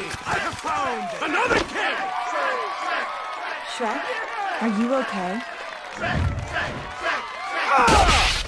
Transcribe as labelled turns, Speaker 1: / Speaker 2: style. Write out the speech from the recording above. Speaker 1: I have found another kid! Shrek, Shrek,
Speaker 2: Shrek, Shrek, are you okay? Shrek, Shrek, Shrek, Shrek! Ah!